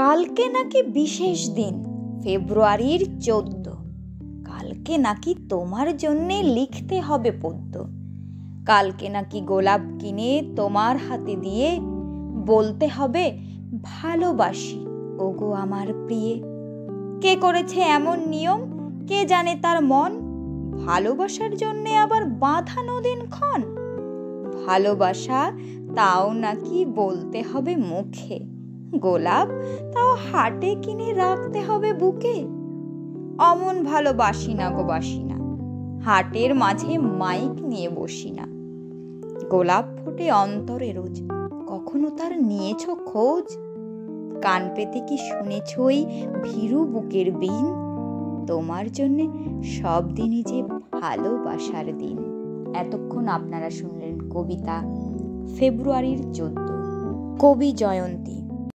কালকে নাকি বিশেষ দিন, ফেব্রুয়ারির চোদ্দ। কালকে নাকি তোমার জন্যে লিখতে হবে পদ্য। কালকে নাকি গোলাপ কিনে তোমার হাতে দিয়ে বলতে হবে, ভালোবাসি, ওগো আমার প্রিয়ে। কে করেছে এমন নিয়ম? কে জানে তার মন? ভালোবাসার জন্যে আবার বাঁধানো দিনক্ষণ? ভালোবাসা তাও নাকি বলতে হবে মুখে। গোলাপ, তাও হাটে কিনে রাখতে হবে বুকে? অমন ভালোবাসি না গো বাসি না হাটের মাঝে মাইক নিয়ে বসি না। গোলাপ ফোটে অন্তরে রোজ, কখনো তার নিয়েছ খোঁজ? কান পেতে কি শুনেছ ওই ভীরু বুকের বিন? তোমার জন্যে সব দিনই যে ভালোবাসার দিন। এতক্ষণ আপনারা শুনলেন কবিতা, ফেব্রুয়ারির চোদ্দ। কবি জয়ন্তী।